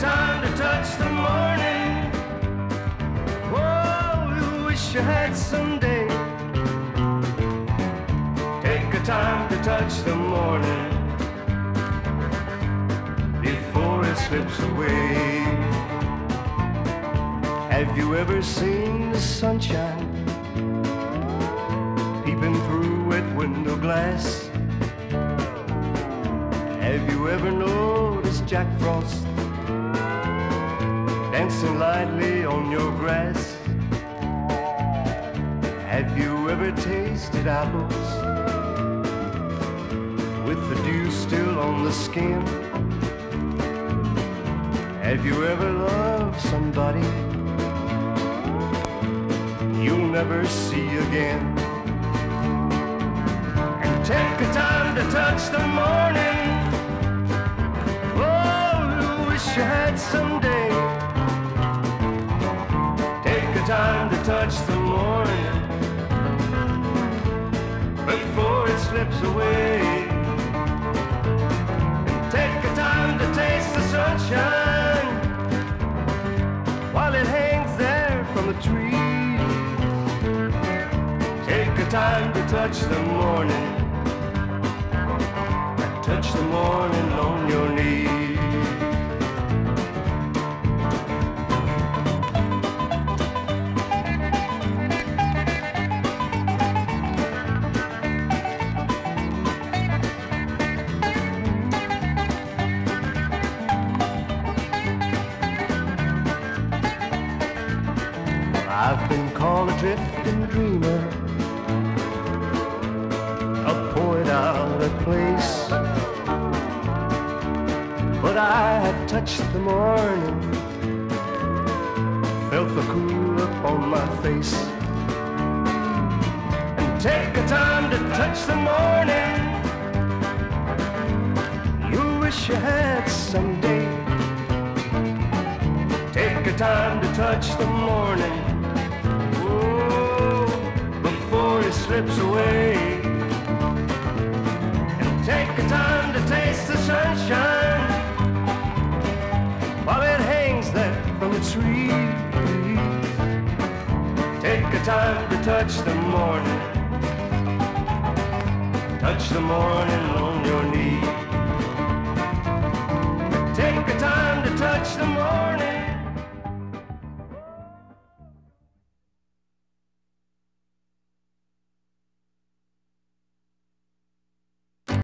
time to touch the morning. Oh, wish you had someday. Take a time to touch the morning before it slips away. Have you ever seen the sunshine peeping through wet window glass? Have you ever noticed Jack Frost dancing lightly on your grass? Have you ever tasted apples with the dew still on the skin? Have you ever loved somebody you'll never see again? And take a time to touch the morning. Touch the morning before it slips away. Take a time to taste the sunshine while it hangs there from the trees. Take a time to touch the morning. I've been called a drifting dreamer, a poet out of place. But I have touched the morning, felt the cool upon my face. And take a time to touch the morning. You wish you had someday. Take a time to touch the morning. Slips away. And take a time to taste the sunshine while it hangs there from the trees. Take a time to touch the morning. Touch the morning on your knee. Take a time to touch the morning.